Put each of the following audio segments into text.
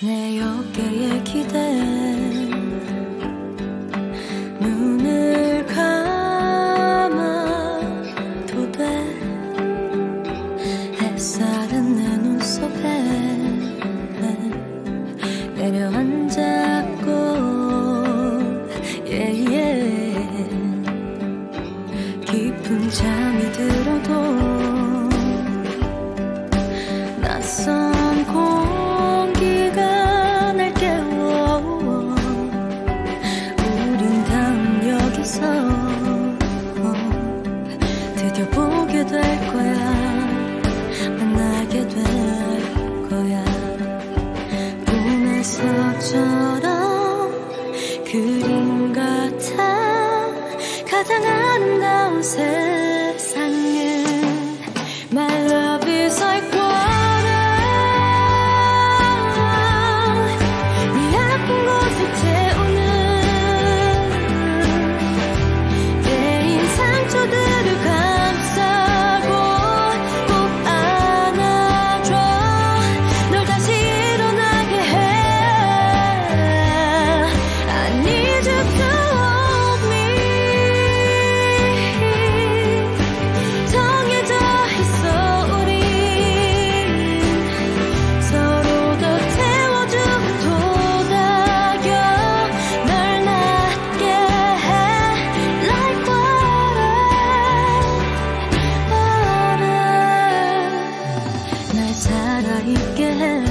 내 어깨에 기대. 눈을 감아도 돼. 햇살은 내 눈썹에. 내려앉았 여기서 드디어 보게 될 거야. 만나게 될 거야. 꿈에서처럼 그림 같아. 가장 아름다운 세상 살아있게 해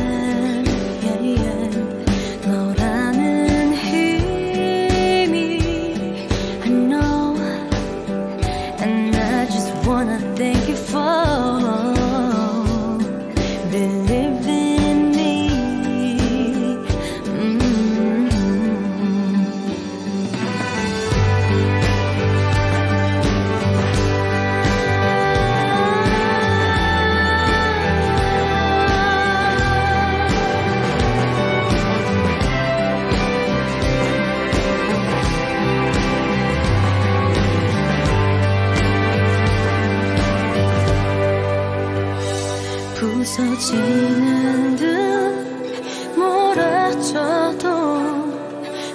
부서지는 듯 몰아쳐도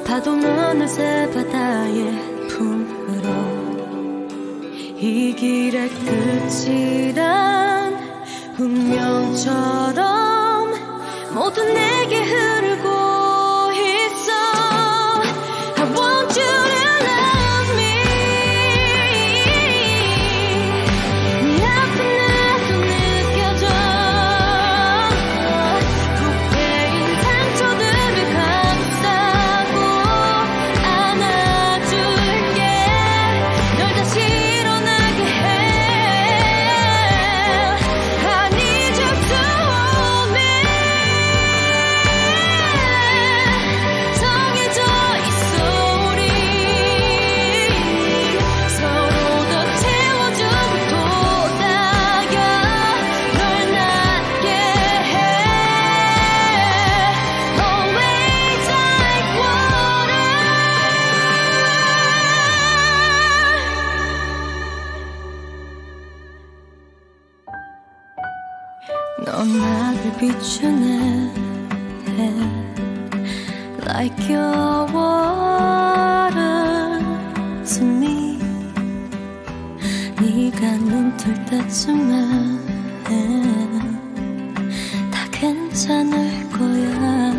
파도는 어느새 바다의 품으로 이 길의 끝이란 운명처럼 모두 내게 흐 넌 나를 비추네. Like your water to me. 네가 눈뜰 때쯤에 다 괜찮을 거야